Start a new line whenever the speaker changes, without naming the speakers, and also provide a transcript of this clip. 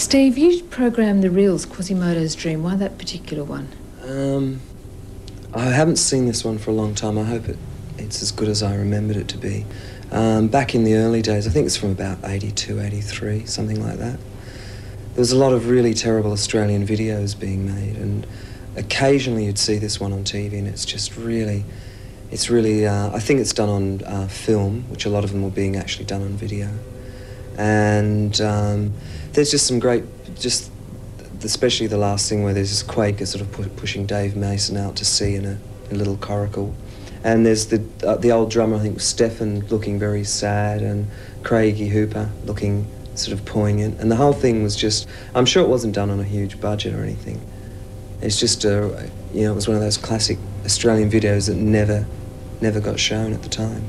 Steve, you programmed the reels Quasimodo's Dream. Why that particular one?
Um, I haven't seen this one for a long time. I hope it, it's as good as I remembered it to be. Um, back in the early days, I think it's from about 82, 83, something like that. There was a lot of really terrible Australian videos being made, and occasionally you'd see this one on TV, and it's just really, it's really, uh, I think it's done on uh, film, which a lot of them were being actually done on video. And um, there's just some great, just especially the last thing where there's this Quaker sort of pu- pushing Dave Mason out to sea in a, a little coracle. And there's the uh, the old drummer, I think Stefan, looking very sad, and Craigie Hooper looking sort of poignant. And the whole thing was just, I'm sure it wasn't done on a huge budget or anything. It's just a, you know, it was one of those classic Australian videos that never, never got shown at the time.